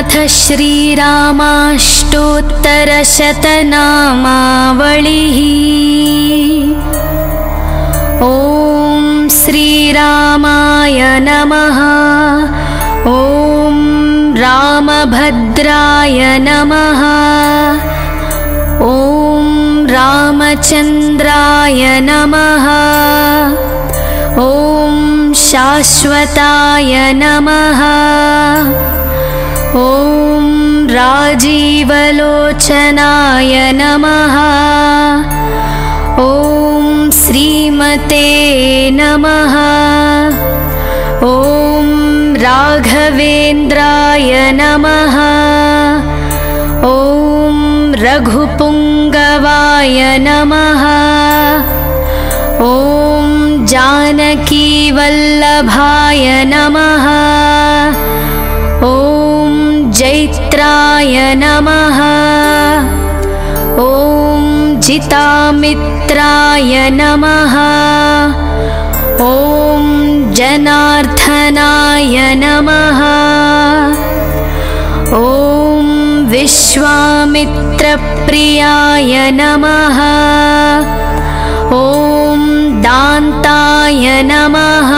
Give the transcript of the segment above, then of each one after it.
अथ श्रीरामाष्टोत्तरशतनामावलिः। ॐ श्रीरामाय नमः। ॐ रामभद्राय नमः। ॐ रामचन्द्राय नमः। ॐ शाश्वताय नमः ॐ राजीवलोचनाय नमः। ॐ श्रीमते नमः। ॐ राघवेन्द्राय नमः। ॐ रघुपुङ्गवाय नमः। ॐ जानकीवल्लभाय नमः। ॐ जैत्राय नमः। ॐ जितामित्राय नमः। ॐ जनार्दनाय नमः। ॐ विश्वामित्रप्रियाय नमः। ॐ दान्ताय नमः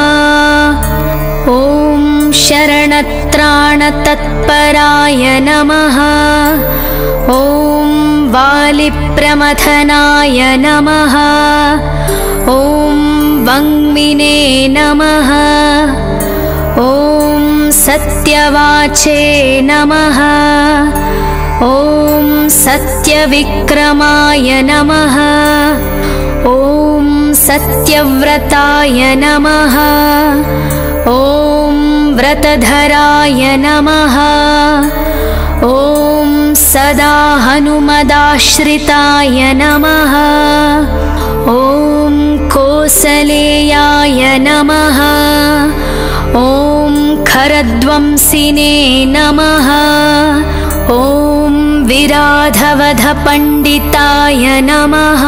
शरणत्राणतत्पराय नमः ॐ वालिप्रमथनाय नमः। ॐ वङ्मिने नमः। ॐ सत्यवाचे नमः। ॐ सत्यविक्रमाय नमः। ॐ सत्यव्रताय नमः। ॐ व्रतधराय नमः। ॐ सदा हनुमदाश्रिताय नमः। ॐ कोसलेयाय नमः। ॐ खरध्वंसिने नमः। ॐ विराधवधपण्डिताय नमः।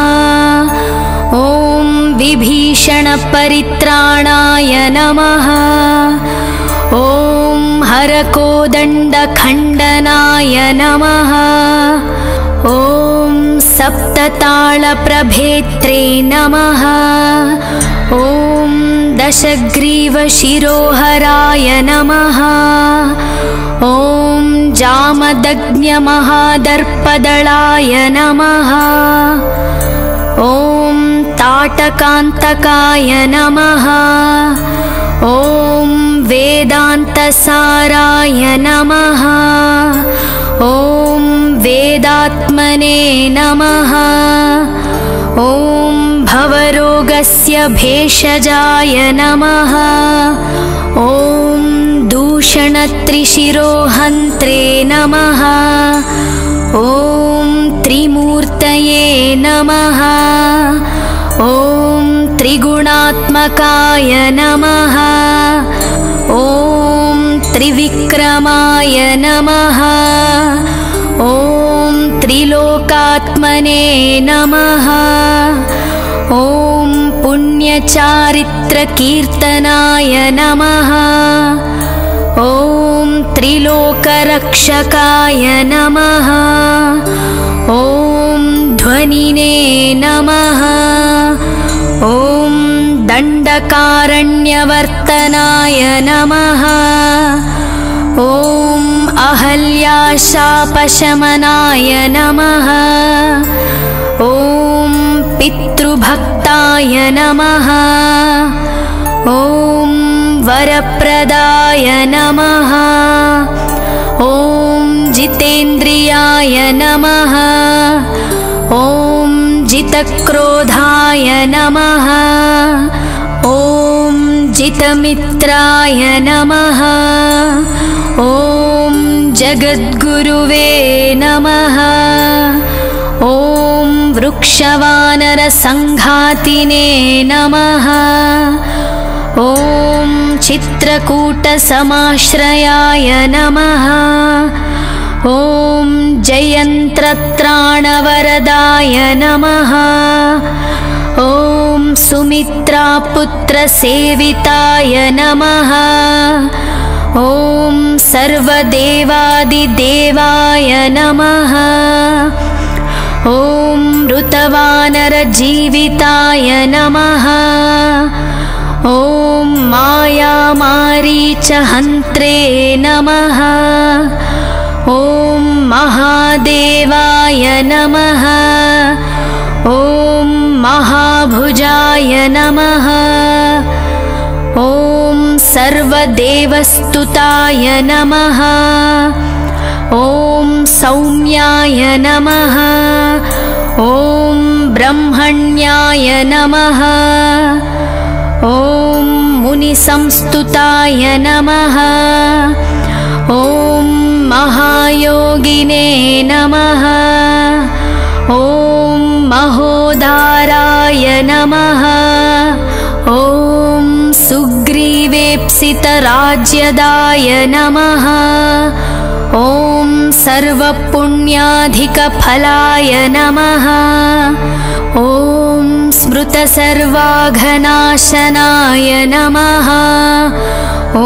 ॐ विभीषणपरित्राणाय नमः ॐ हरकोदण्डखण्डनाय नमः। ॐ सप्तताळप्रभेत्रे नमः। ॐ दशग्रीवशिरोहराय नमः। ॐ जामदग्न्यमहादर्पदलाय नमः। ॐ ताटकान्तकाय नमः। ॐ वेदान्तसाराय नमः ॐ वेदात्मने नमः। ॐ भवरोगस्य भेषजाय नमः। ॐ दूषणत्रिशिरोहन्त्रे नमः। ॐ त्रिमूर्तये नमः। ॐ त्रिगुणात्मकाय नमः ॐ त्रिविक्रमाय नमः। ॐ त्रिलोकात्मने नमः। ॐ पुण्यचारित्रकीर्तनाय नमः। ॐ त्रिलोकरक्षकाय नमः। ॐ ध्वनिने नमः। ॐ दण्डकारण्यवर्तनाय नमः। ॐ अहल्याशापशमनाय नमः। ॐ पितृभक्ताय नमः। ॐ वरप्रदाय नमः। ॐ जितेन्द्रियाय नमः। ॐ जितक्रोधाय नमः जितमित्राय नमः। ॐ जगद्गुरुवे नमः। ॐ वृक्षवानरसङ्घातिने नमः। ॐ चित्रकूटसमाश्रयाय नमः। ॐ जयन्त्रत्राणवरदाय नमः ॐ सुमित्रापुत्रसेविताय नमः। ॐ सर्वदेवादिदेवाय नमः। ॐ ऋतवानरजीविताय नमः। ॐ मायामारीचहन्त्रे नमः। ॐ महादेवाय नमः महाभुजाय नमः। ॐ सर्वदेवस्तुताय नमः। ॐ सौम्याय नमः। ॐ ब्रह्मण्याय नमः। ॐ मुनिसंस्तुताय नमः। ॐ महायोगिने नमः महोदाराय नमः ॐ सुग्रीवेप्सितराज्यदाय नमः ॐ सर्वपुण्याधिकफलाय नमः। ॐ स्मृतसर्वाघनाशनाय नमः। ॐ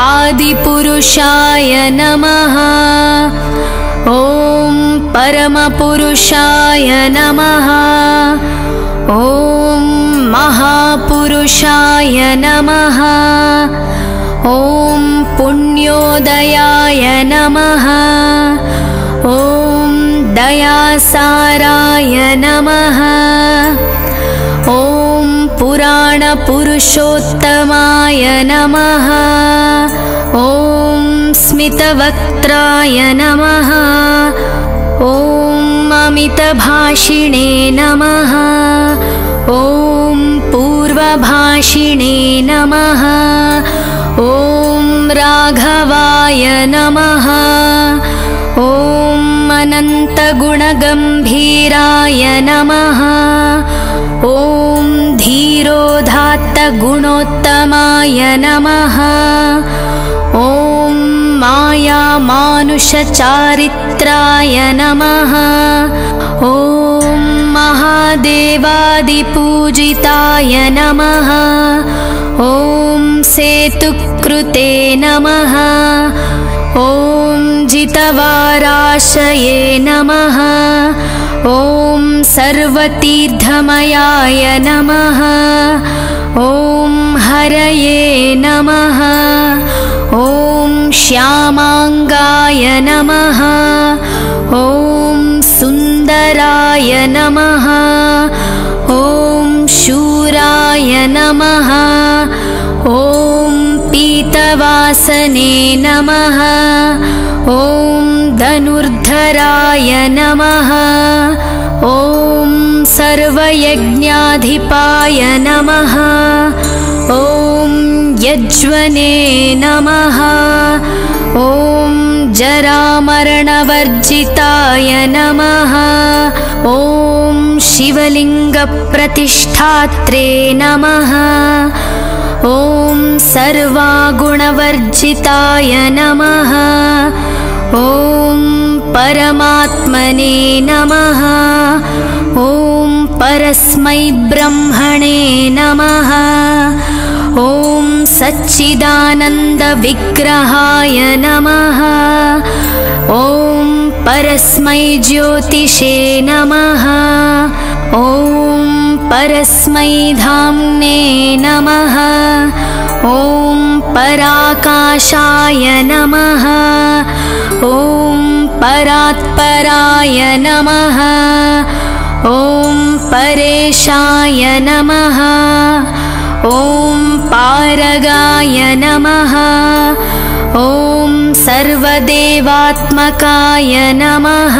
आदिपुरुषाय नमः ॐ परमपुरुषाय नमः। ॐ महापुरुषाय नमः। ॐ पुण्योदयाय नमः। ॐ दयासाराय नमः। ॐ पुराणपुरुषोत्तमाय नमः। ॐ स्मितवक्त्राय नमः। ॐ अमितभाषिणे नमः। ॐ पूर्वभाषिणे नमः। ॐ राघवाय नमः। ॐ अनन्तगुणगम्भीराय नमः। ॐ धीरोदात्तगुणोत्तमाय नमः मायामानुषचारित्राय नमः। ॐ महादेवादिपूजिताय नमः। ॐ सेतुकृते नमः। ॐ जितवाराशये नमः। ॐ सर्वतीर्थमयाय नमः। ॐ हरये नमः। ॐ श्यामाङ्गाय नमः। ॐ सुन्दराय नमः। ॐ शूराय नमः। ॐ पीतवासने नमः। ॐ धनुर्धराय नमः। ॐ सर्वयज्ञाधिपाय नमः। ॐ यज्वने नमः। ॐ जरामरणवर्जिताय नमः। ॐ शिवलिङ्गप्रतिष्ठात्रे नमः। ॐ सर्वागुणवर्जिताय नमः। ॐ परमात्मने नमः। ॐ परस्मै ब्रह्मणे नमः। ॐ सच्चिदानन्दविग्रहाय नमः। ॐ परस्मै ज्योतिषे नमः। ॐ परस्मै धाम्ने नमः। ॐ पराकाशाय नमः। ॐ परात्पराय नमः। ॐ परेशाय नमः पारगाय नमः ॐ सर्वदेवात्मकाय नमः।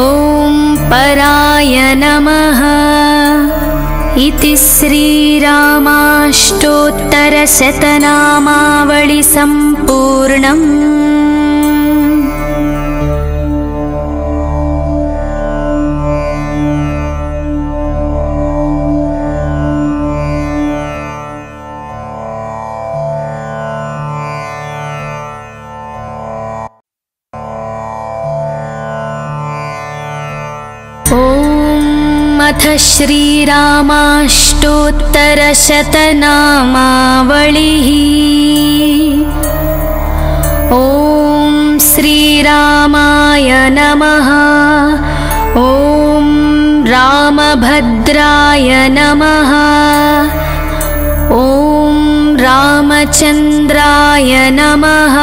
ॐ पराय नमः। इति श्रीरामाष्टोत्तरशतनामावलिसम्पूर्णम् ओमथ श्रीरामाष्टोत्तरशतनामावलिः। ॐ श्रीरामाय नमः। ॐ रामभद्राय नमः। ॐ रामचन्द्राय नमः।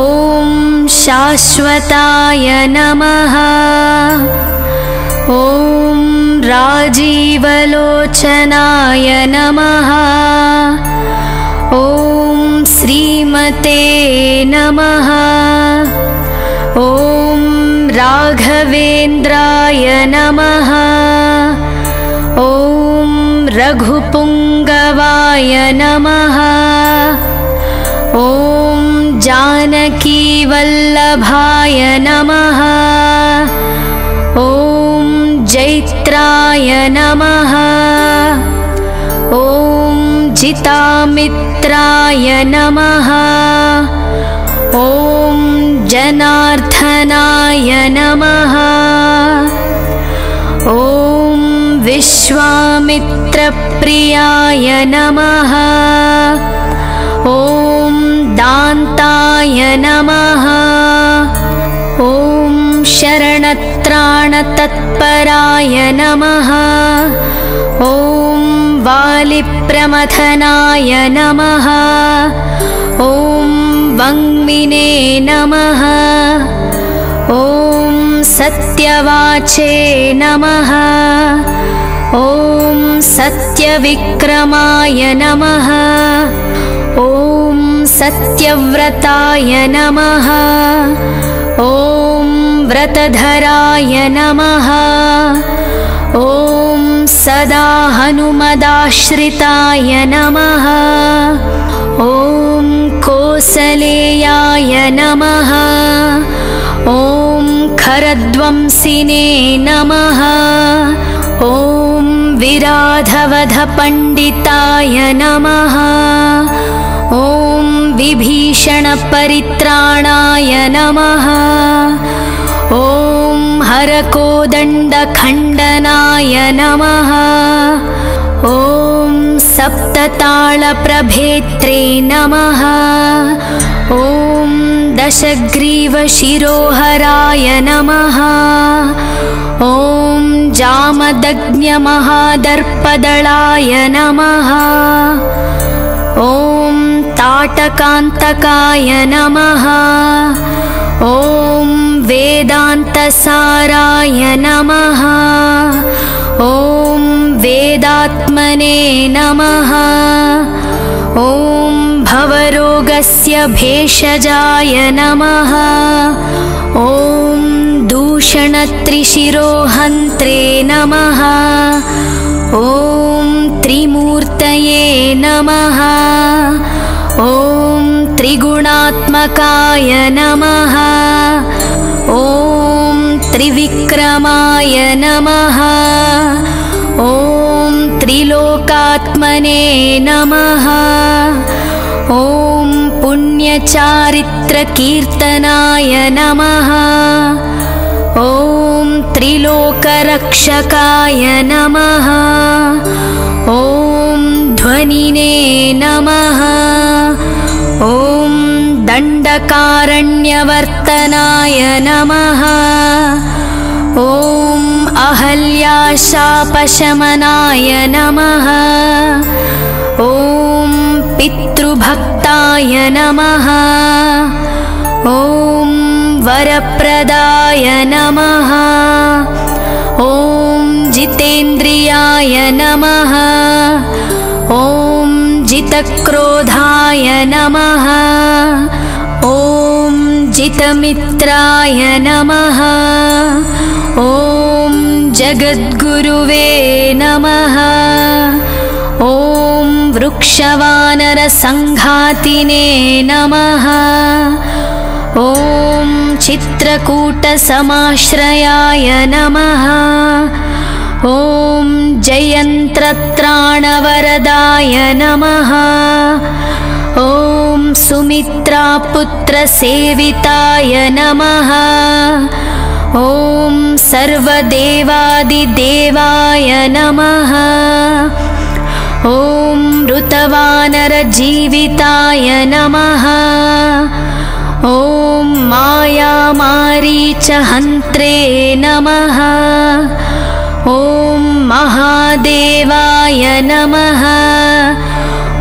ॐ शाश्वताय नमः ॐ राजीवलोचनाय नमः। ॐ श्रीमते नमः। ॐ राघवेन्द्राय नमः। ॐ रघुपुङ्गवाय नमः। ॐ जानकीवल्लभाय नमः ॐ जैत्राय नमः। ॐ जितामित्राय नमः। ॐ जनार्दनाय नमः। ॐ विश्वामित्रप्रियाय नमः। ॐ दान्ताय नमः। ॐ शरणत्राणतत्पराय नमः ॐ वालिप्रमथनाय नमः। ॐ वङ्मिने नमः। ॐ सत्यवाचे नमः। ॐ सत्यविक्रमाय नमः। ॐ सत्यव्रताय नमः। ॐ व्रतधराय नमः। ॐ सदा हनुमदाश्रिताय नमः। ॐ कोसलेयाय नमः। ॐ खरध्वंसिने नमः। ॐ विराधवधपण्डिताय नमः। ॐ विभीषणपरित्राणाय नमः ॐ हरकोदण्डखण्डनाय नमः। ॐ सप्तताळप्रभेत्रे नमः। ॐ दशग्रीवशिरोहराय नमः। ॐ जामदग्न्यमहादर्पदलाय नमः। ॐ ताटकान्तकाय नमः वेदान्तसाराय नमः ॐ वेदात्मने नमः। ॐ भवरोगस्य भेषजाय नमः। ॐ दूषणत्रिशिरोहन्त्रे नमः। ॐ त्रिमूर्तये नमः। ॐ त्रिगुणात्मकाय नमः ॐ त्रिविक्रमाय नमः। ॐ त्रिलोकात्मने नमः। ॐ पुण्यचारित्रकीर्तनाय नमः। ॐ त्रिलोकरक्षकाय नमः। ॐ ध्वनिने नमः दण्डकारण्यवर्तनाय नमः। ॐ अहल्याशापशमनाय नमः। ॐ पितृभक्ताय नमः। ॐ वरप्रदाय नमः। ॐ जितेन्द्रियाय नमः। ॐ जितक्रोधाय नमः जितमित्राय नमः। ॐ जगद्गुरुवे नमः। ॐ वृक्षवानरसङ्घातिने नमः। ॐ चित्रकूटसमाश्रयाय नमः। ॐ जयन्त्रत्राणवरदाय नमः। ॐ सुमित्रापुत्रसेविताय नमः। ॐ सर्वदेवादिदेवाय नमः। ॐ मृतवानरजीविताय नमः। ॐ मायामारीचहन्त्रे नमः। ॐ महादेवाय नमः।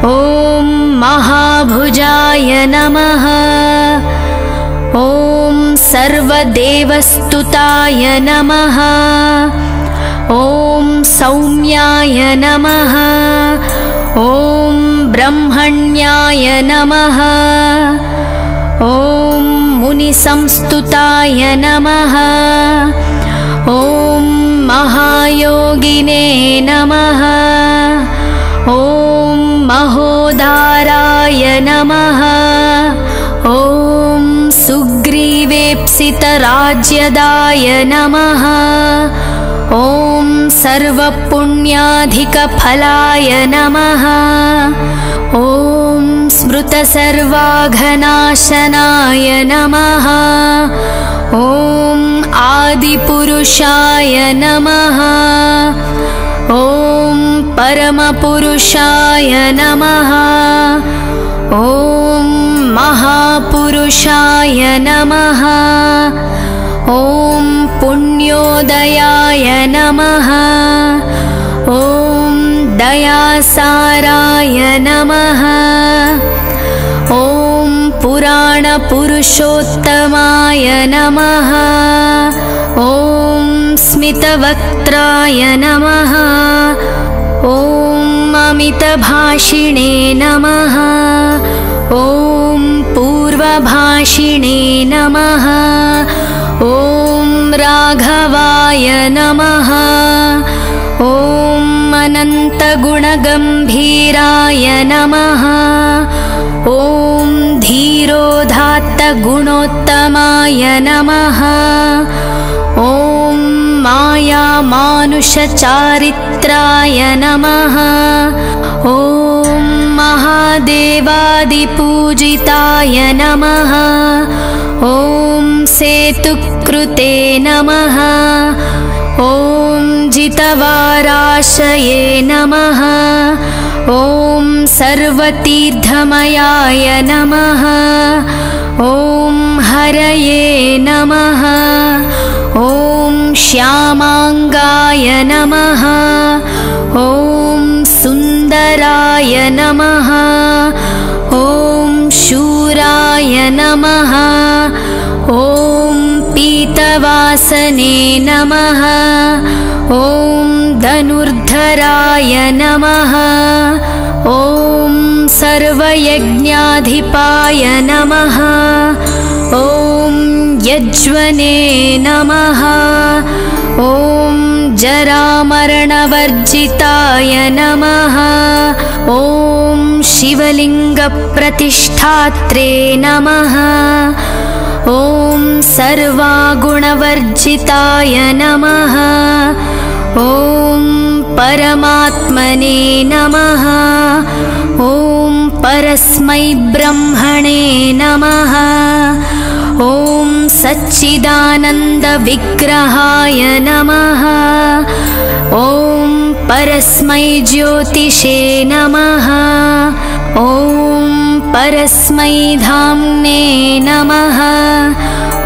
ॐ महाभुजाय नमः। ॐ सर्वदेवस्तुताय नमः। ॐ सौम्याय नमः। ॐ ब्रह्मण्याय नमः। ॐ मुनिसंस्तुताय नमः। ॐ महायोगिने नमः। ॐ महोदाराय नमः ॐ सुग्रीवेप्सितराज्यदाय नमः ॐ सर्वपुण्याधिकफलाय नमः। ॐ स्मृतसर्वाघनाशनाय नमः। ॐ आदिपुरुषाय नमः ॐ परमपुरुषाय नमः। ॐ महापुरुषाय नमः। ॐ पुण्योदयाय नमः। ॐ दयासाराय नमः। ॐ पुराणपुरुषोत्तमाय नमः। ॐ स्मितवक्त्राय नमः। ॐ अमितभाषिणे नमः। ॐ पूर्वभाषिणे नमः। ॐ राघवाय नमः। ॐ अनन्तगुणगम्भीराय नमः। ॐ धीरोदात्तगुणोत्तमाय नमः मायामानुषचारित्राय नमः। ॐ महादेवादिपूजिताय नमः। ॐ सेतुकृते नमः। ॐ जितवाराशये नमः। ॐ सर्वतीर्थमयाय नमः। ॐ हरये नमः श्यामाङ्गाय नमः। ॐ सुन्दराय नमः। ॐ शूराय नमः। ॐ पीतवासने नमः। ॐ धनुर्धराय नमः। ॐ सर्वयज्ञाधिपाय नमः। ॐ यज्वने नमः। ॐ जरामरणवर्जिताय नमः। ॐ शिवलिङ्गप्रतिष्ठात्रे नमः। ॐ सर्वागुणवर्जिताय नमः। ॐ परमात्मने नमः। ॐ परस्मै ब्रह्मणे नमः। ॐ सच्चिदानन्दविग्रहाय नमः। ॐ परस्मै ज्योतिषे नमः। ॐ परस्मै धाम्ने नमः।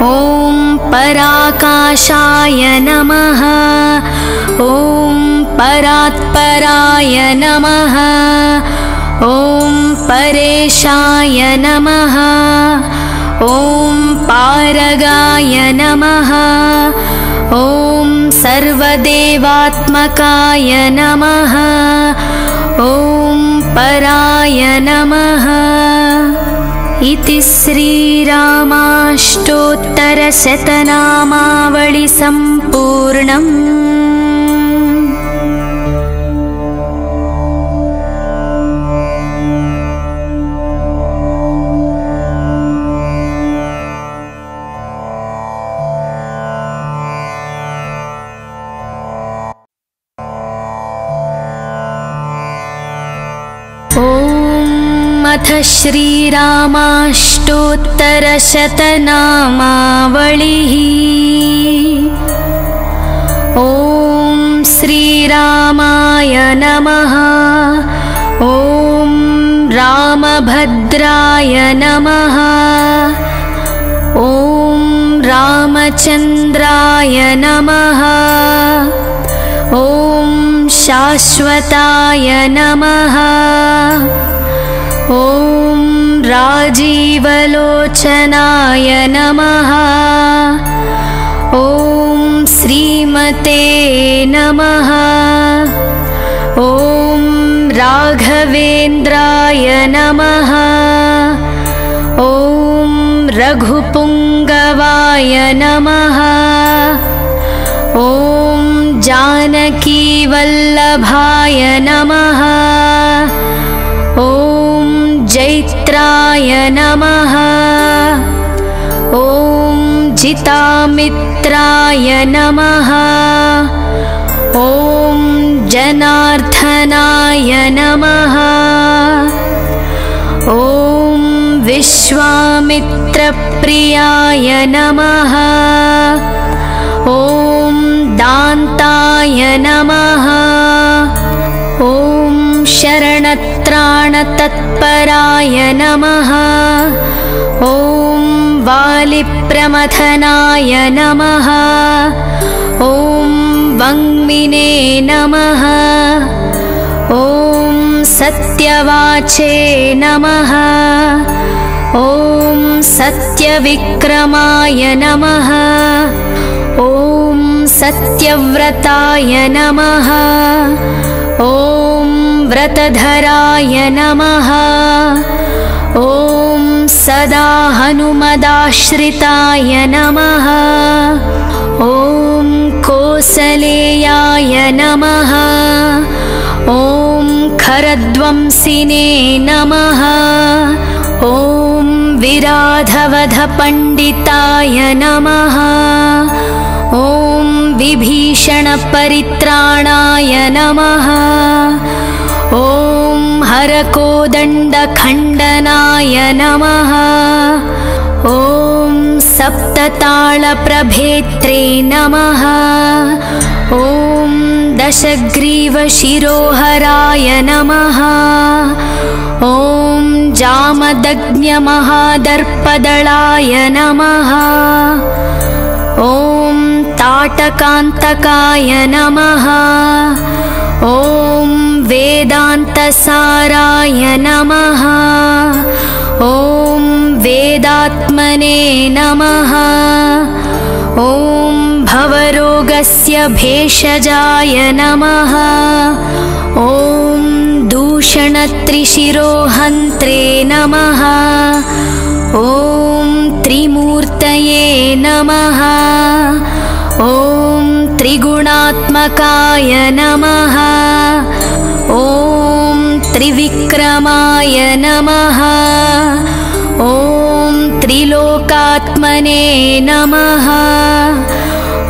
ॐ पराकाशाय नमः। ॐ परात्पराय नमः। ॐ परेशाय नमः। ॐ पारगाय नमः। ॐ सर्वदेवात्मकाय नमः। ॐ पराय नमः। इति श्रीरामाष्टोत्तरशतनामावलिसम्पूर्णम् अथ श्रीरामाष्टोत्तरशतनामावलिः। ॐ श्रीरामाय नमः। ॐ रामभद्राय नमः। ॐ रामचन्द्राय नमः। ॐ शाश्वताय नमः। ॐ राजीवलोचनाय नमः। ॐ श्रीमते नमः। ॐ राघवेन्द्राय नमः। ॐ रघुपुङ्गवाय नमः। ॐ जानकीवल्लभाय नमः। ॐ जैत्राय नमः। ॐ जितामित्राय नमः। ॐ जनार्दनाय नमः। ॐ विश्वामित्रप्रियाय नमः। ॐ दान्ताय नमः शरणत्राणतत्पराय नमः ॐ वालिप्रमथनाय नमः। ॐ वङ्मिने नमः। ॐ सत्यवाचे नमः। ॐ सत्यविक्रमाय नमः। ॐ सत्यव्रताय नमः। ॐ व्रतधराय नमः। ॐ सदा हनुमदाश्रिताय नमः। ॐ कोसलेयाय नमः। ॐ खरध्वंसिने नमः। ॐ विराधवधपण्डिताय नमः। ॐ विभीषणपरित्राणाय नमः ॐ हरकोदण्डखण्डनाय नमः। ॐ सप्तताळप्रभेत्रे नमः। ॐ दशग्रीवशिरोहराय नमः। ॐ जामदग्न्यमहादर्पदलाय नमः। ॐ ताटकान्तकाय नमः। ॐ वेदान्तसाराय नमः ॐ वेदात्मने नमः। ॐ भवरोगस्य भेषजाय नमः। ॐ दूषणत्रिशिरोहन्त्रे नमः। ॐ त्रिमूर्तये नमः। ॐ त्रिगुणात्मकाय नमः ॐ त्रिविक्रमाय नमः। ॐ त्रिलोकात्मने नमः।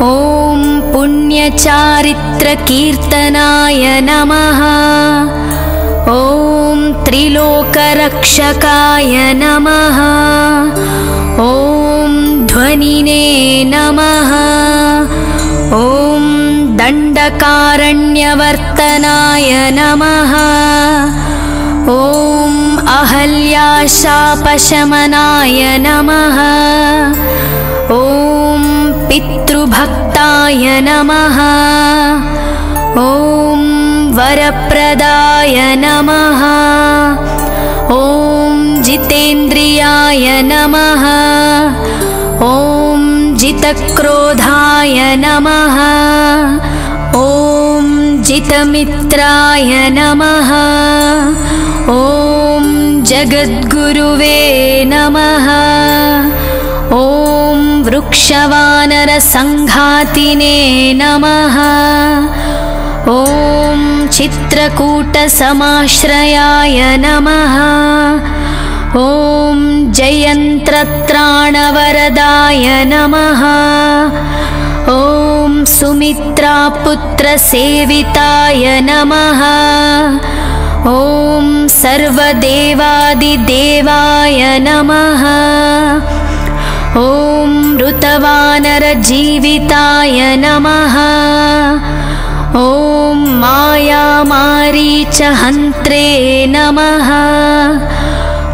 ॐ पुण्यचारित्रकीर्तनाय नमः। ॐ त्रिलोकरक्षकाय नमः। ॐ ध्वनिने नमः। ॐ दण्डकारण्यवर्तनाय नमः। ॐ अहल्याशापशमनाय नमः। ॐ पितृभक्ताय नमः। ॐ वरप्रदाय नमः। ॐ जितेन्द्रियाय नमः। ॐ जितक्रोधाय नमः ॐ जितमित्राय नमः। ॐ जगद्गुरुवे नमः। ॐ वृक्षवानरसङ्घातिने नमः। ॐ चित्रकूटसमाश्रयाय नमः। ॐ जयन्त्रत्राणवरदाय नमः। ॐ सुमित्रापुत्रसेविताय नमः। ॐ सर्वदेवादिदेवाय नमः। ॐ ऋतवानरजीविताय नमः। ॐ मायामारीचहन्त्रे नमः।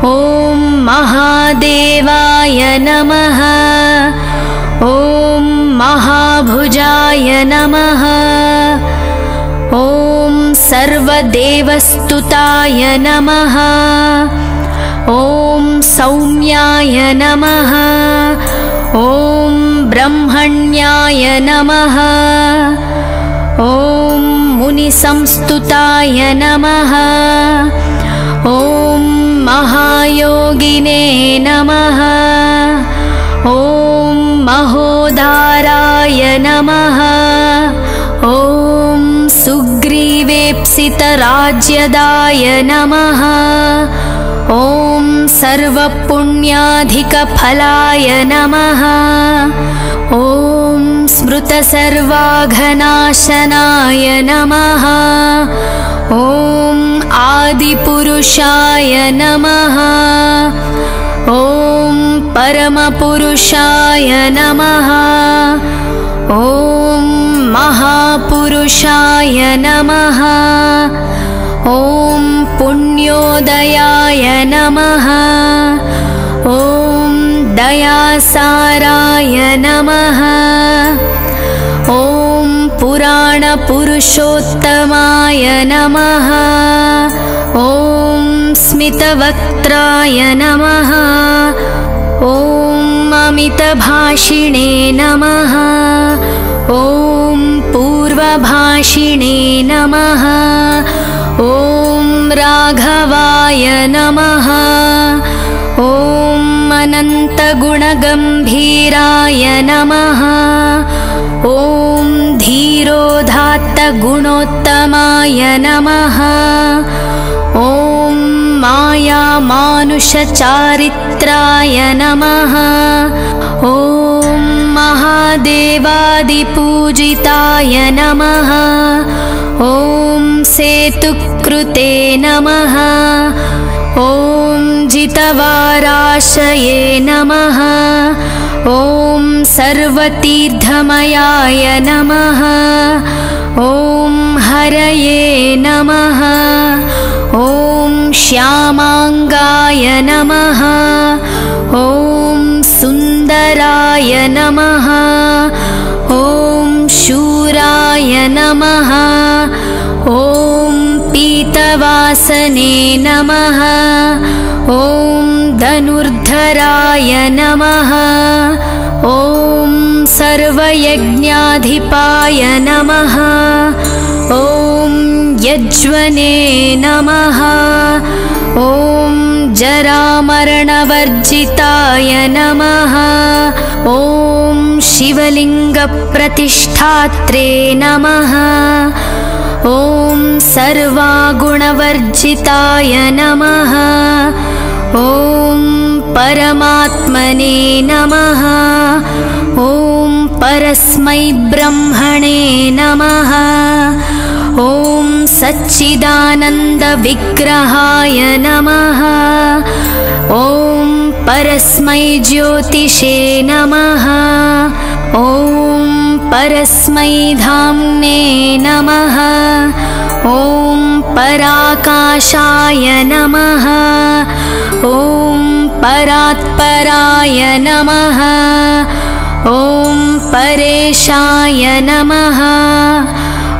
ॐ महादेवाय नमः महाभुजाय नमः। ॐ सर्वदेवस्तुताय नमः। ॐ सौम्याय नमः। ॐ ब्रह्मण्याय नमः। ॐ मुनिसंस्तुताय नमः। ॐ महायोगिने नमः। ॐ महोदाराय नमः। ॐ सुग्रीवेप्सितराज्यदाय नमः। ॐ सर्वपुण्याधिकफलाय नमः। ॐ स्मृतसर्वाघनाशनाय नमः। ॐ आदिपुरुषाय नमः। ॐ परमपुरुषाय नमः ॐ महापुरुषाय नमः। ॐ पुण्योदयाय नमः। ॐ दयासाराय नमः। ॐ पुराणपुरुषोत्तमाय नमः। ॐ स्मितवक्त्राय नमः ॐ अमितभाषिणे नमः। ॐ पूर्वभाषिणे नमः। ॐ राघवाय नमः। ॐ अनन्तगुणगम्भीराय नमः। ॐ धीरोधात्तगुणोत्तमाय नमः। ॐ मायामानुषचारित्राय नमः। ॐ महादेवादिपूजिताय नमः। ॐ सेतुकृते नमः। ॐ जितवाराशये नमः। ॐ सर्वतीर्थमयाय नमः। ॐ हरये नमः ॐ श्यामाङ्गाय नमः। ॐ सुन्दराय नमः। ॐ शूराय नमः। ॐ पीतवासने नमः। ॐ धनुर्धराय नमः। ॐ सर्वयज्ञाधिपाय नमः। ॐ यज्वने नमः। ॐ जरामरणवर्जिताय नमः। ॐ शिवलिङ्गप्रतिष्ठात्रे नमः। ॐ सर्वागुणवर्जिताय नमः। ॐ परमात्मने नमः। ॐ परस्मै ब्रह्मणे नमः सच्चिदानन्दविग्रहाय नमः। ॐ परस्मै ज्योतिषे नमः। ॐ परस्मै धाम्ने नमः। ॐ पराकाशाय नमः। ॐ परात्पराय नमः। ॐ परेशाय नमः।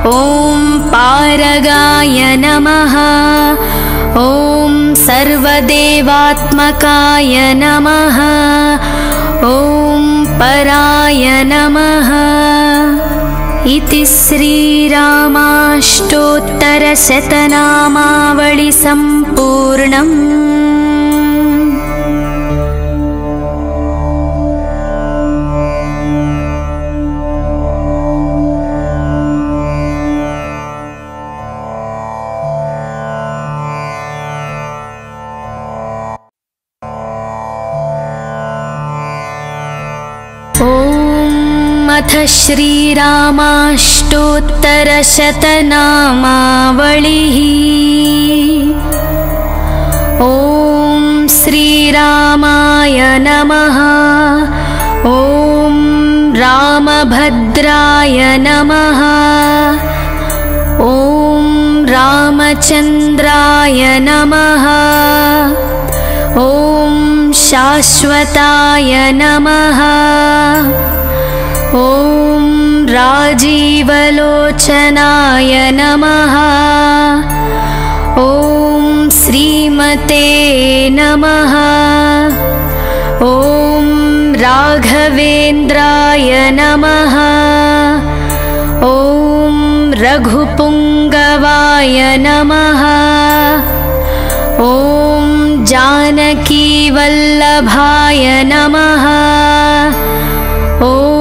ॐ पारगाय नमः। ॐ सर्वदेवात्मकाय नमः। ॐ पराय नमः। इति श्रीरामाष्टोत्तरशतनामावलिसम्पूर्णम् अथ श्रीरामाष्टोत्तरशतनामावलिः। ॐ श्रीरामाय नमः। ॐ रामभद्राय नमः। ॐ रामचन्द्राय नमः। ॐ शाश्वताय नमः ॐ राजीवलोचनाय नमः। ॐ श्रीमते नमः। ॐ राघवेन्द्राय नमः। ॐ रघुपुङ्गवाय नमः। ॐ जानकीवल्लभाय नमः। ॐ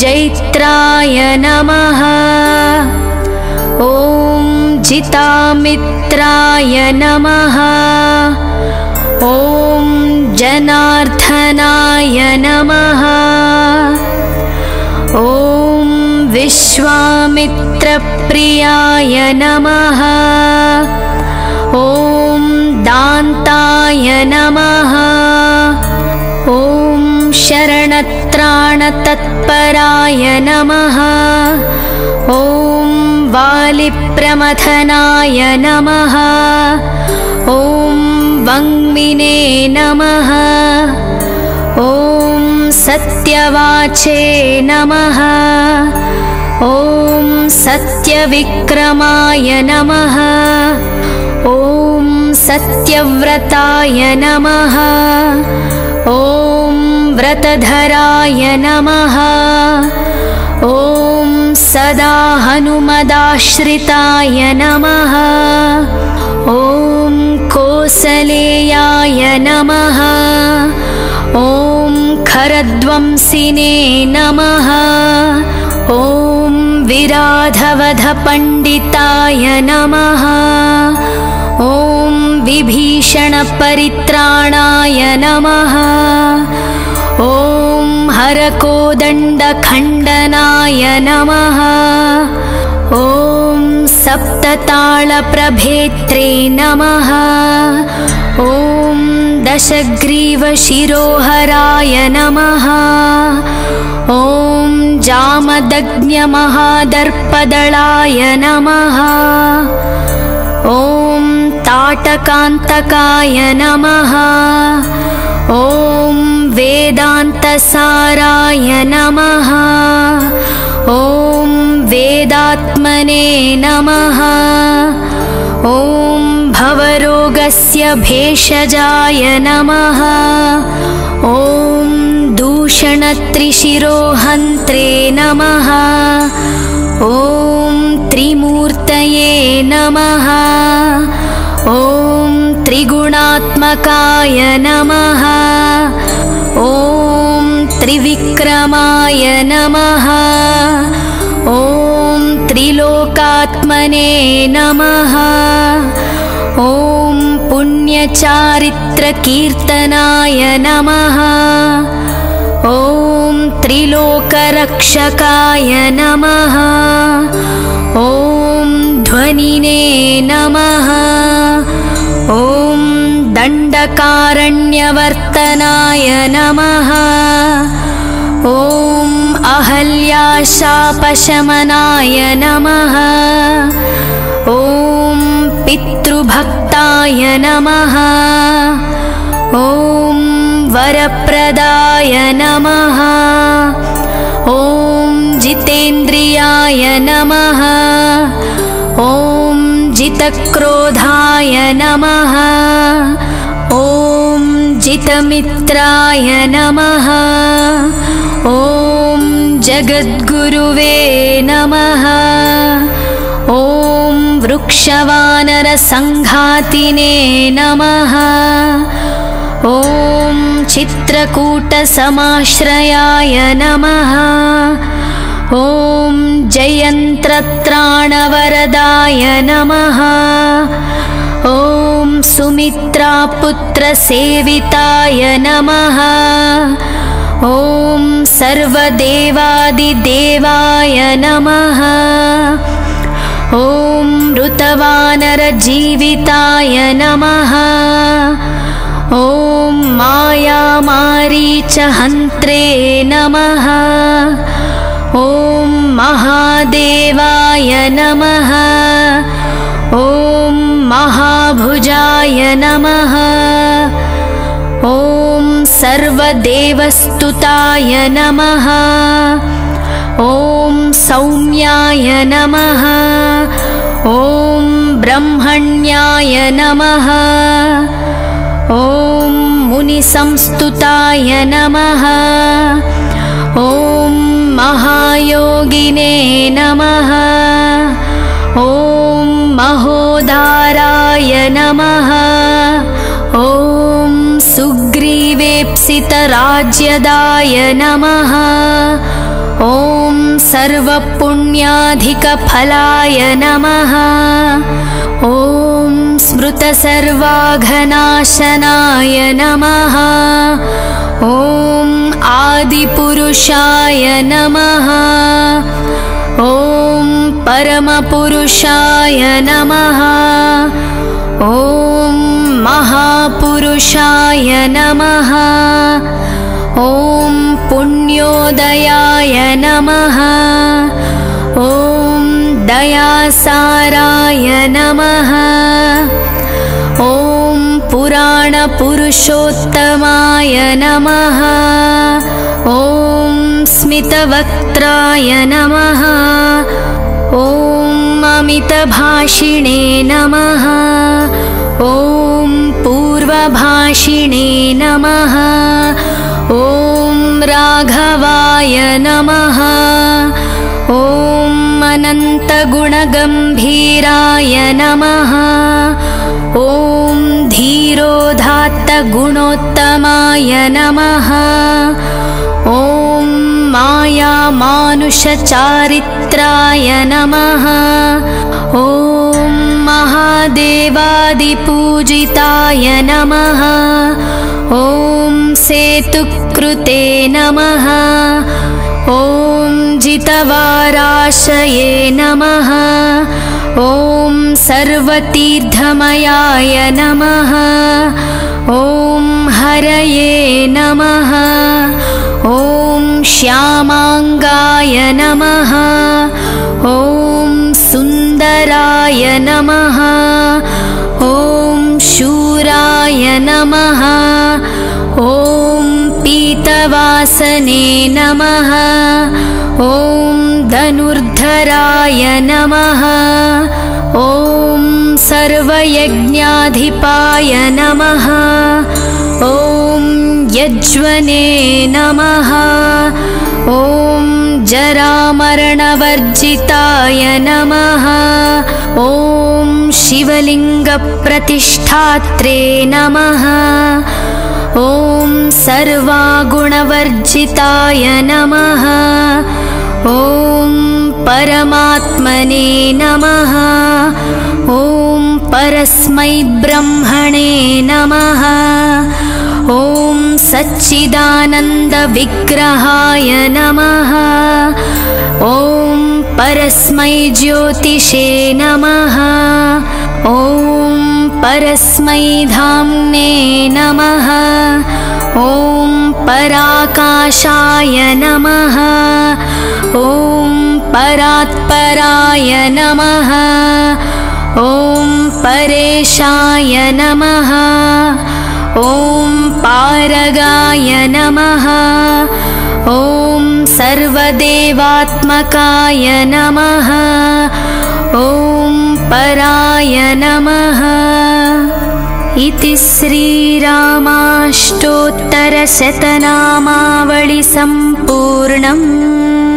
जैत्राय नमः। ॐ जितामित्राय नमः। ॐ जनार्दनाय नमः। ॐ विश्वामित्रप्रियाय नमः। ॐ दान्ताय नमः शरणत्राणतत्पराय नमः ॐ वालिप्रमथनाय नमः। ॐ वङ्मिने नमः। ॐ सत्यवाचे नमः। ॐ सत्यविक्रमाय नमः। ॐ सत्यव्रताय नमः। ॐ व्रतधराय नमः। ॐ सदा हनुमदाश्रिताय नमः। ॐ कोसलेयाय नमः। ॐ खरध्वंसिने नमः। ॐ विराधवधपण्डिताय नमः। ॐ विभीषणपरित्राणाय नमः ॐ हरकोदण्डखण्डनाय नमः। ॐ सप्तताळप्रभेत्रे नमः। ॐ दशग्रीवशिरोहराय नमः। ॐ जामदग्न्यमहादर्पदलाय नमः। ॐ ताटकान्तकाय नमः। ॐ वेदान्तसाराय नमः ॐ वेदात्मने नमः। ॐ भवरोगस्य भेषजाय नमः। ॐ दूषणत्रिशिरोहन्त्रे नमः। ॐ त्रिमूर्तये नमः। ॐ त्रिगुणात्मकाय नमः ॐ त्रिविक्रमाय नमः। ॐ त्रिलोकात्मने नमः। ॐ पुण्यचारित्रकीर्तनाय नमः। ॐ त्रिलोकरक्षकाय नमः। ॐ ध्वनिने नमः। ॐ दण्डकारण्यवर्तनाय नमः। ॐ अहल्याशापशमनाय नमः। ॐ पितृभक्ताय नमः। ॐ वरप्रदाय नमः। ॐ जितेन्द्रियाय नमः। ॐ जितक्रोधाय नमः जितमित्राय नमः। ॐ जगद्गुरुवे नमः। ॐ वृक्षवानरसङ्घातिने नमः। ॐ चित्रकूटसमाश्रयाय नमः। ॐ जयन्त्रत्राणवरदाय नमः ॐ सुमित्रापुत्रसेविताय नमः। ॐ सर्वदेवादिदेवाय नमः। ॐ ऋतवानरजीविताय नमः। ॐ मायामारीचहन्त्रे नमः। ॐ महादेवाय नमः। ॐ महाभुजाय नमः। ॐ सर्वदेवस्तुताय नमः। ॐ सौम्याय नमः। ॐ ब्रह्मण्याय नमः। ॐ मुनिसंस्तुताय नमः। ॐ महायोगिने नमः। ॐ महोदाराय सुग्रीवेप्सितराज्यदाय नमः ॐ सर्वपुण्याधिकफलाय नमः। ॐ स्मृतसर्वाघनाशनाय नमः। ॐ आदिपुरुषाय नमः। ॐ परमपुरुषाय नमः ॐ महापुरुषाय नमः। ॐ पुण्योदयाय नमः। ॐ दयासाराय नमः। ॐ पुराणपुरुषोत्तमाय नमः। ॐ स्मितवक्त्राय नमः। ॐ अमितभाषिणे नमः। ॐ पूर्वभाषिणे नमः। ॐ राघवाय नमः। ॐ अनन्तगुणगम्भीराय नमः। ॐ धीरोधात्तगुणोत्तमाय नमः मायामानुषचारित्राय नमः। ॐ महादेवादिपूजिताय नमः। ॐ सेतुकृते नमः। ॐ जितवाराशये नमः। ॐ सर्वतीर्थमयाय नमः। ॐ हरये नमः ॐ श्यामाङ्गाय नमः। ॐ सुन्दराय नमः। ॐ शूराय नमः। ॐ पीतवासने नमः। ॐ धनुर्धराय नमः। ॐ सर्वयज्ञाधिपाय नमः। ॐ यज्वने नमः। ॐ जरामरणवर्जिताय नमः। ॐ शिवलिङ्गप्रतिष्ठात्रे नमः। ॐ सर्वागुणवर्जिताय नमः। ॐ परमात्मने नमः। ॐ परस्मै ब्रह्मणे नमः। ॐ सच्चिदानन्दविग्रहाय नमः। ॐ परस्मै ज्योतिषे नमः। ॐ परस्मै धाम्ने नमः। ॐ पराकाशाय नमः। ॐ परात्पराय नमः। ॐ परेशाय नमः। ॐ पारगाय नमः। ॐ सर्वदेवात्मकाय नमः। ॐ पराय नमः। इति श्रीरामाष्टोत्तरशतनामावलिसम्पूर्णम्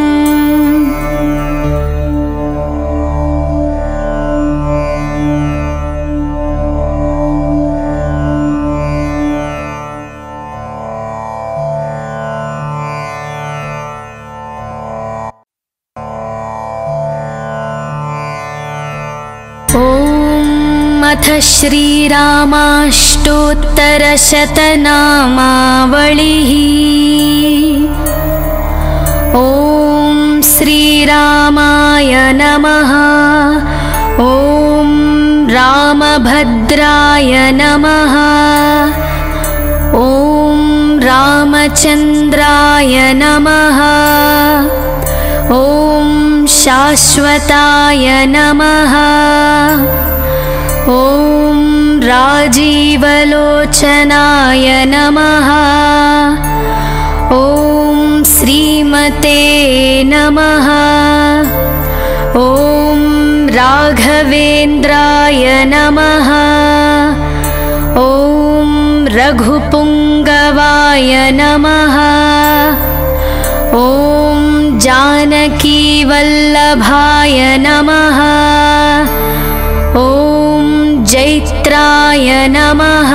अथ श्रीरामाष्टोत्तरशतनामावलिः। ॐ श्रीरामाय नमः। ॐ रामभद्राय नमः। ॐ रामचन्द्राय नमः। ॐ शाश्वताय नमः ॐ राजीवलोचनाय नमः। ॐ श्रीमते नमः। ॐ राघवेन्द्राय नमः। ॐ रघुपुङ्गवाय नमः। ॐ जानकीवल्लभाय नमः जैत्राय नमः।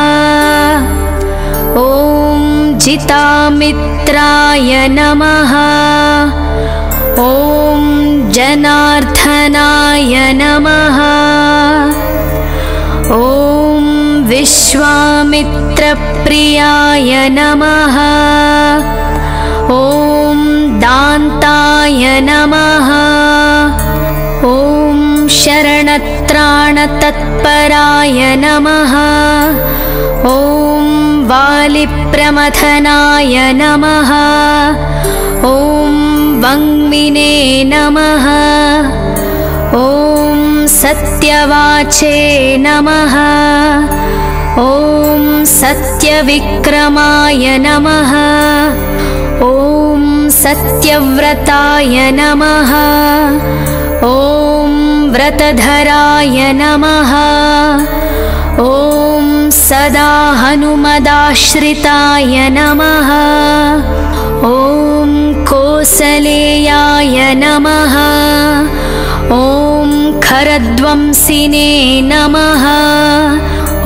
ॐ जितामित्राय नमः। ॐ जनार्दनाय नमः। ॐ विश्वामित्रप्रियाय नमः। ॐ दान्ताय नमः। ॐ शरणत्राणतत्पराय नमः ॐ वालिप्रमथनाय नमः। ॐ वङ्मिने नमः। ॐ सत्यवाचे नमः। ॐ सत्यविक्रमाय नमः। ॐ सत्यव्रताय नमः। ॐ व्रतधराय नमः। ॐ सदा हनुमदाश्रिताय नमः। ॐ कोसलेयाय नमः। ॐ खरध्वंसिने नमः।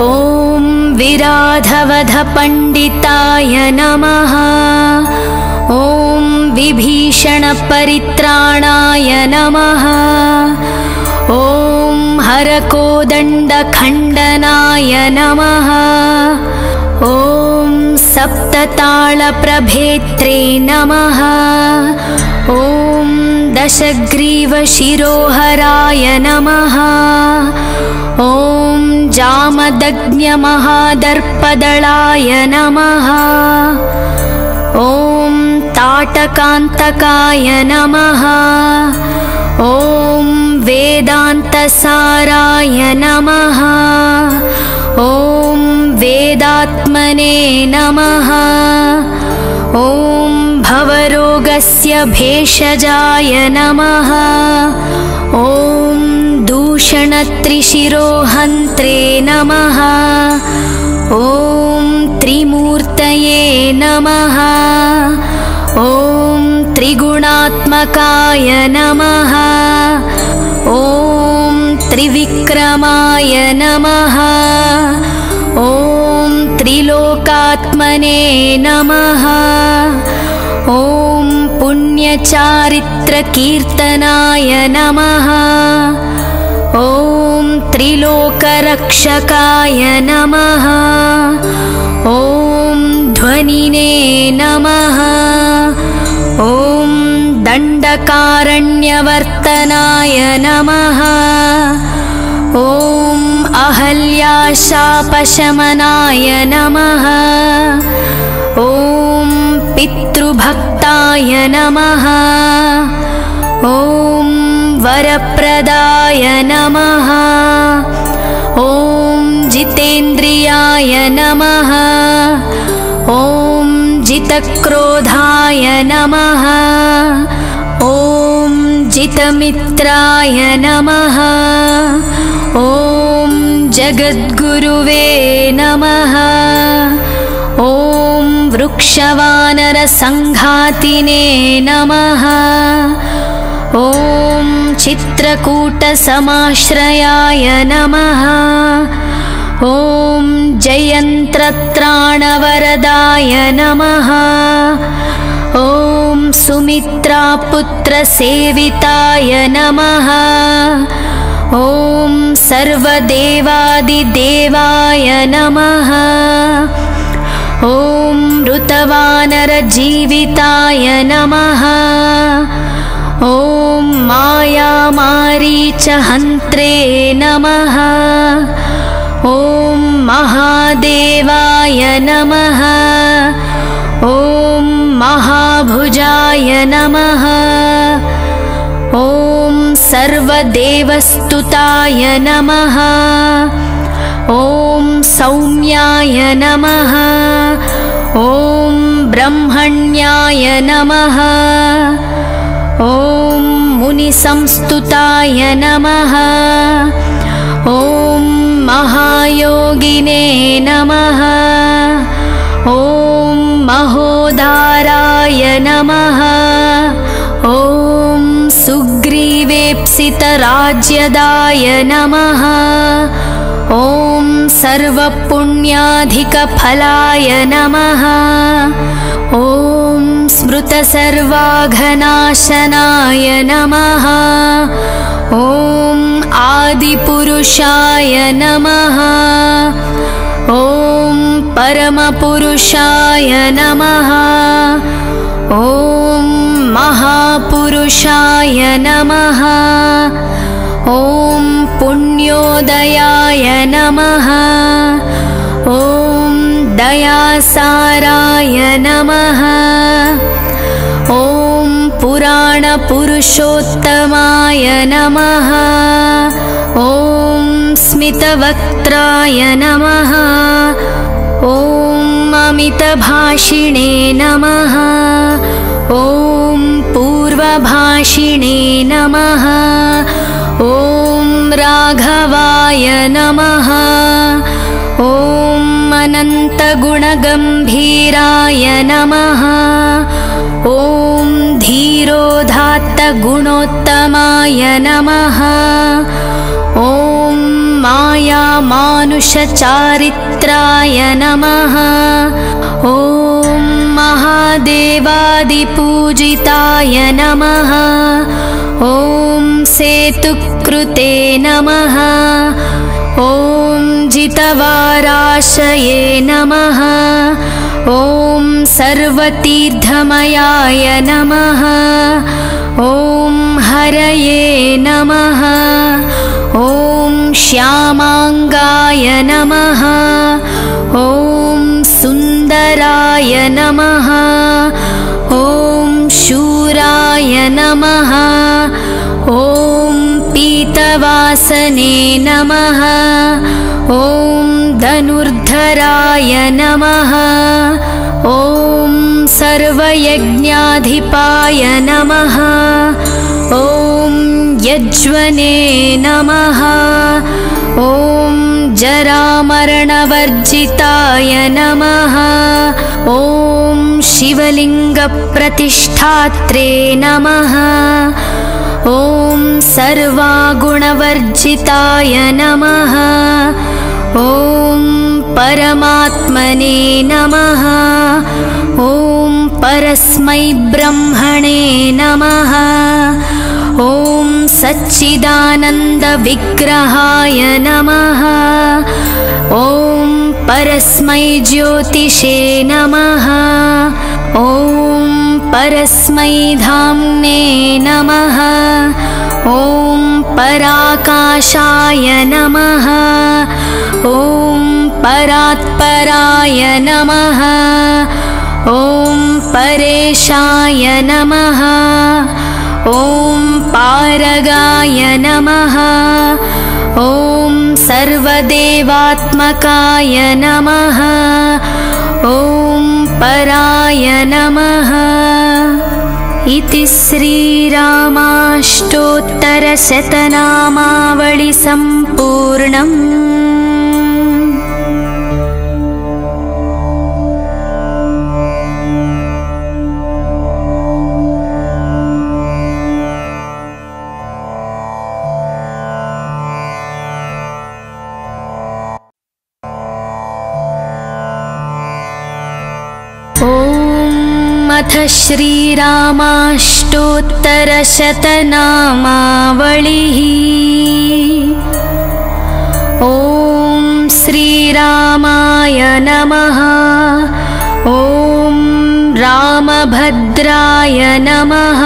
ॐ विराधवधपण्डिताय नमः। ॐ विभीषणपरित्राणाय नमः ॐ हरकोदण्डखण्डनाय नमः। ॐ सप्तताळप्रभेत्रे नमः। ॐ दशग्रीवशिरोहराय नमः। ॐ जामदग्न्यमहादर्पदलाय नमः। ॐ ताटकान्तकाय नमः। ॐ वेदान्तसाराय नमः ॐ वेदात्मने नमः। ॐ भवरोगस्य भेषजाय नमः। ॐ दूषणत्रिशिरोहन्त्रे नमः। ॐ त्रिमूर्तये नमः। ॐ त्रिगुणात्मकाय नमः ॐ त्रिविक्रमाय नमः। ॐ त्रिलोकात्मने नमः। ॐ पुण्यचारित्रकीर्तनाय नमः। ॐ त्रिलोकरक्षकाय नमः। ॐ ध्वनिने नमः। ॐ दण्डकारण्यवर्तनाय नमः। ॐ अहल्याशापशमनाय नमः। ॐ पितृभक्ताय नमः। ॐ वरप्रदाय नमः। ॐ जितेन्द्रियाय नमः। ॐ जितक्रोधाय नमः जितमित्राय नमः। ॐ जगद्गुरुवे नमः। ॐ वृक्षवानरसङ्घातिने नमः। ॐ चित्रकूटसमाश्रयाय नमः। ॐ जयन्त्रत्राणवरदाय नमः। ॐ सुमित्रापुत्रसेविताय नमः। ॐ सर्वदेवादिदेवाय नमः। ॐ ऋतवानरजीविताय नमः। ॐ मायामारीचहन्त्रे नमः। ॐ महादेवाय नमः महाभुजाय नमः। ॐ सर्वदेवस्तुताय नमः। ॐ सौम्याय नमः। ॐ ब्रह्मण्याय नमः। ॐ मुनिसंस्तुताय नमः। ॐ महायोगिने नमः महोदाराय नमः ॐ सुग्रीवेप्सितराज्यदाय नमः ॐ सर्वपुण्याधिकफलाय नमः। ॐ स्मृतसर्वाघनाशनाय नमः। ॐ आदिपुरुषाय नमः ॐ परमपुरुषाय नमः। ॐ महापुरुषाय नमः। ॐ पुण्योदयाय नमः। ॐ दयासाराय नमः। ॐ पुराणपुरुषोत्तमाय नमः। ॐ स्मितवक्त्राय नमः। ॐ अमितभाषिणे नमः। ॐ पूर्वभाषिणे नमः। ॐ राघवाय नमः। ॐ अनन्तगुणगम्भीराय नमः। ॐ धीरोधात्तगुणोत्तमाय नमः। ॐ मायामानुषचारित्राय नमः। ॐ महादेवादिपूजिताय नमः। ॐ सेतुकृते नमः। ॐ जितवाराशये नमः। ॐ सर्वतीर्थमयाय नमः। ॐ हरये नमः श्यामाङ्गाय नमः। ॐ सुन्दराय नमः। ॐ शूराय नमः। ॐ पीतवासने नमः। ॐ धनुर्धराय नमः। ॐ सर्वयज्ञाधिपाय नमः। ॐ यज्वने नमः। ॐ जरामरणवर्जिताय नमः। ॐ शिवलिङ्गप्रतिष्ठात्रे नमः। ॐ सर्वागुणवर्जिताय नमः। ॐ परमात्मने नमः। ॐ परस्मै ब्रह्मणे नमः। ॐ सच्चिदानन्दविग्रहाय नमः। ॐ परस्मै ज्योतिषे नमः। ॐ परस्मै धाम्ने नमः। ॐ पराकाशाय नमः। ॐ परात्पराय नमः। ॐ परेशाय नमः। ॐ पारगाय नमः। ॐ सर्वदेवात्मकाय नमः। ॐ पराय नमः। इति श्रीरामाष्टोत्तरशतनामावलिसम्पूर्णम् अथ श्रीरामाष्टोत्तरशतनामावलिः। ॐ श्रीरामाय नमः। ॐ रामभद्राय नमः।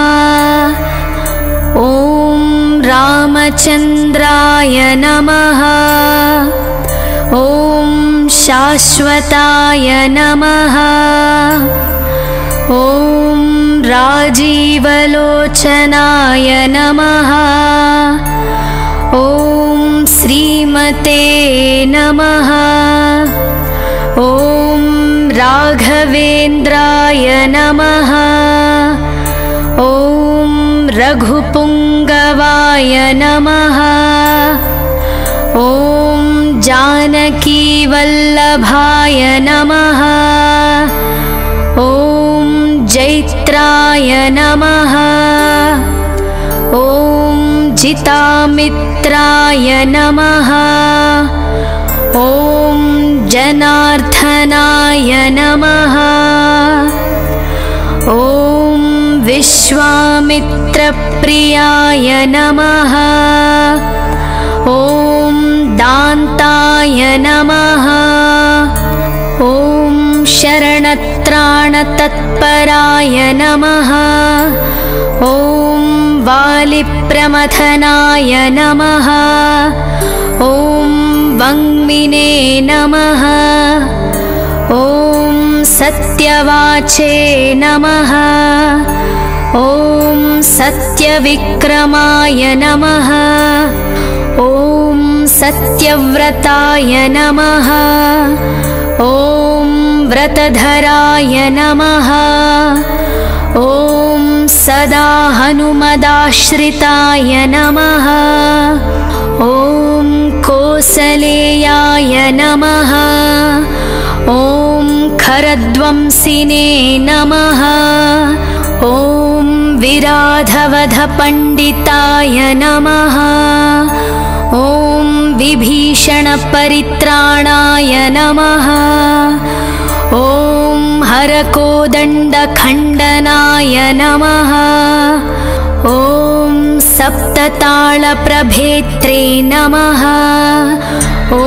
ॐ रामचन्द्राय नमः। ॐ शाश्वताय नमः ॐ राजीवलोचनाय नमः। श्रीमते नमः। ॐ राघवेन्द्राय नमः। ॐ रघुपुङ्गवाय नमः। ॐ जानकीवल्लभाय नमः। ॐ जैत्राय नमः। ॐ जितामित्राय नमः। ॐ जनार्दनाय नमः। ॐ विश्वामित्रप्रियाय नमः। ॐ दान्ताय नमः। ॐ शरणत्राणतत्पराय नमः ॐ वालिप्रमथनाय नमः। ॐ वङ्मिने नमः। ॐ सत्यवाचे नमः। ॐ सत्यविक्रमाय नमः। ॐ सत्यव्रताय नमः। ॐ व्रतधराय नमः। ॐ सदा हनुमदाश्रिताय नमः। ॐ कोसलेयाय नमः। ॐ खरध्वंसिने नमः। ॐ विराधवधपण्डिताय नमः। ॐ विभीषणपरित्राणाय नमः ॐ हरकोदण्डखण्डनाय नमः। ॐ सप्तताळप्रभेत्रे नमः। ॐ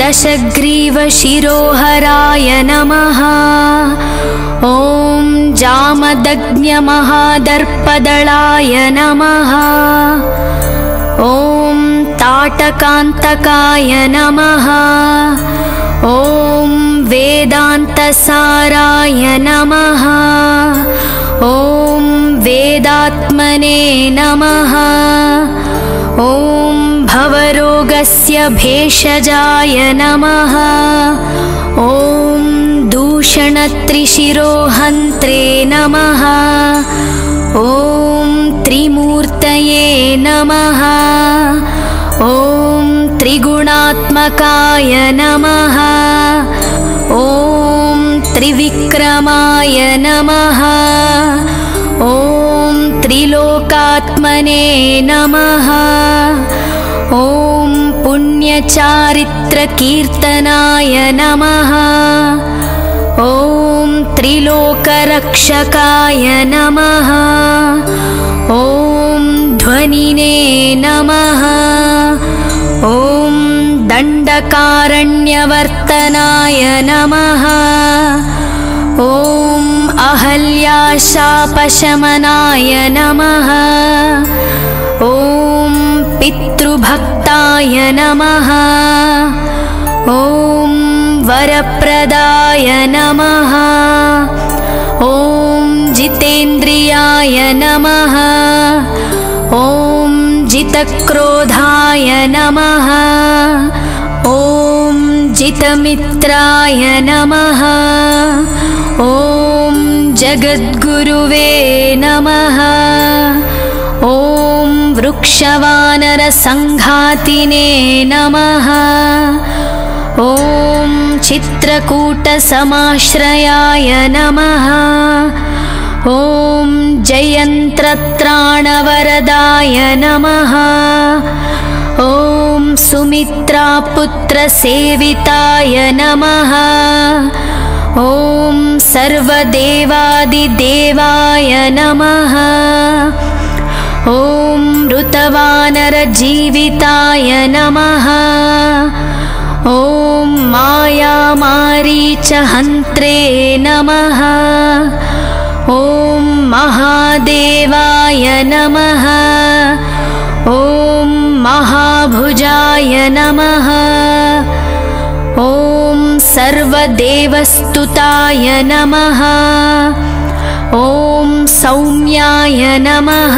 दशग्रीवशिरोहराय नमः। ॐ जामदग्न्यमहादर्पदलाय नमः। ॐ ताटकान्तकाय नमः ॐ वेदान्तसाराय नमः। ॐ वेदात्मने नमः। ॐ भवरोगस्य भेषजाय नमः। ॐ दूषणत्रिशिरोहन्त्रे नमः। ॐ त्रिमूर्तये नमः। ॐ त्रिगुणात्मकाय नमः। ॐ त्रिविक्रमाय नमः। ॐ त्रिलोकात्मने नमः। ॐ पुण्यचारित्रकीर्तनाय नमः। ॐ त्रिलोकरक्षकाय नमः। ॐ ध्वनिने नमः दण्डकारण्यवर्तनाय नमः। ॐ अहल्याशापशमनाय नमः। ॐ पितृभक्ताय नमः। ॐ वरप्रदाय नमः। ॐ जितेन्द्रियाय नमः। ॐ जितक्रोधाय नमः जितमित्राय नमः। ॐ जगद्गुरुवे नमः। ॐ वृक्षवानरसङ्घातिने नमः। ॐ चित्रकूटसमाश्रयाय नमः। ॐ जयन्त्रत्राणवरदाय नमः ॐ सुमित्रापुत्रसेविताय नमः। ॐ सर्वदेवादिदेवाय नमः। ॐ ऋतवानरजीविताय नमः। ॐ मायामारीचहन्त्रे नमः। ॐ महादेवाय नमः। ॐ महाभुजाय नमः। ॐ सर्वदेवस्तुताय नमः। ॐ सौम्याय नमः।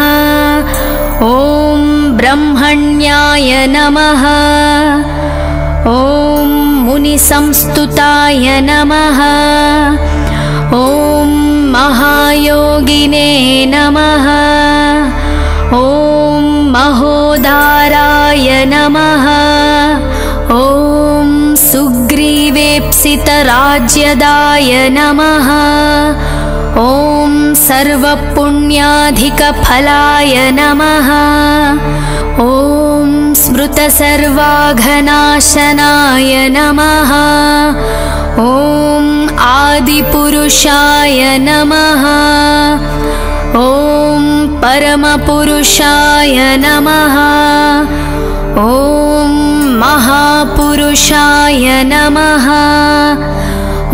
ॐ ब्रह्मण्याय नमः। ॐ मुनिसंस्तुताय नमः। ॐ महायोगिने नमः। ॐ महोदाराय नमः ॐ सुग्रीवेप्सितराज्यदाय नमः ॐ सर्वपुण्याधिकफलाय नमः। ॐ स्मृतसर्वाघनाशनाय नमः। ॐ आदिपुरुषाय नमः ॐ परमपुरुषाय नमः। ॐ महापुरुषाय नमः।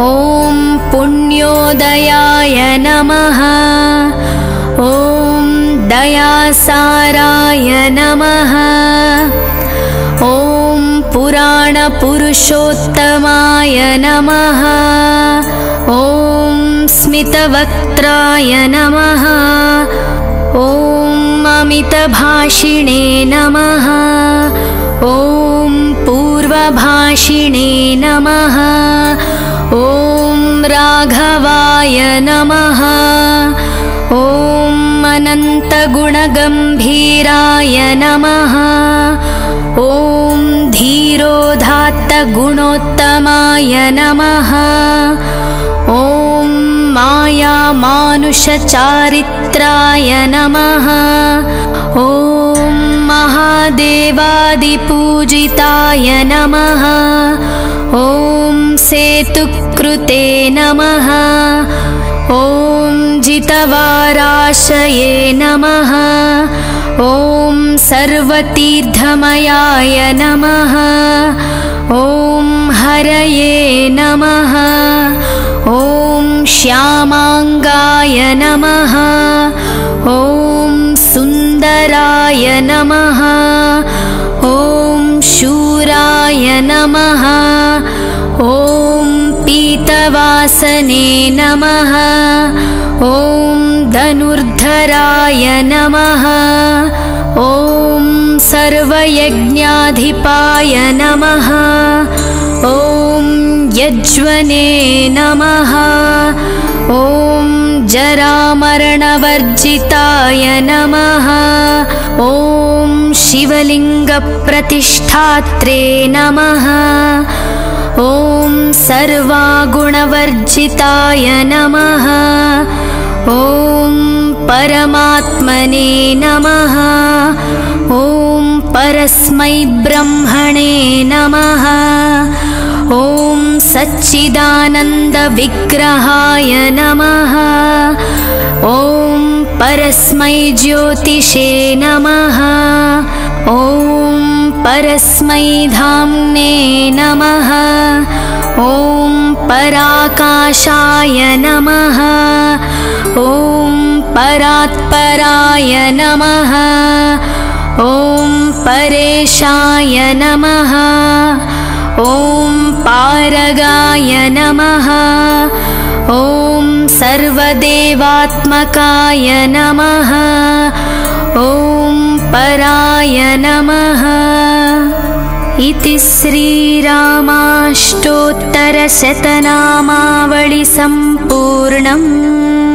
ॐ पुण्योदयाय नमः। ॐ दयासाराय नमः। ॐ पुराणपुरुषोत्तमाय नमः। ॐ स्मितवक्त्राय नमः। ॐ अमितभाषिणे नमः। ॐ पूर्वभाषिणे नमः। ॐ राघवाय नमः। ॐ अनन्तगुणगम्भीराय नमः। ॐ धीरोदात्तगुणोत्तमाय नमः मायामानुषचारित्राय नमः। ॐ महादेवादिपूजिताय नमः। ॐ सेतुकृते नमः। ॐ जितवाराशये नमः। ॐ सर्वतीर्थमयाय नमः। ॐ हरये नमः श्यामाङ्गाय नमः। ॐ सुन्दराय नमः। ॐ शूराय नमः। ॐ पीतवासने नमः। ॐ धनुर्धराय नमः। ॐ सर्वयज्ञाधिपाय नमः। ॐ यज्वने नमः। ॐ जरामरणवर्जिताय नमः। ॐ शिवलिङ्गप्रतिष्ठात्रे नमः। ॐ सर्वागुणवर्जिताय नमः। ॐ परमात्मने नमः। ॐ परस्मै ब्रह्मणे नमः। ॐ सच्चिदानन्दविग्रहाय नमः। ॐ परस्मै ज्योतिषे नमः। ॐ परस्मै धाम्ने नमः। ॐ पराकाशाय नमः। ॐ परात्पराय नमः। ॐ परेशाय नमः। ॐ पारगाय नमः। ॐ सर्वदेवात्मकाय नमः। ॐ पराय नमः। इति श्रीरामाष्टोत्तरशतनामावलिसम्पूर्णम्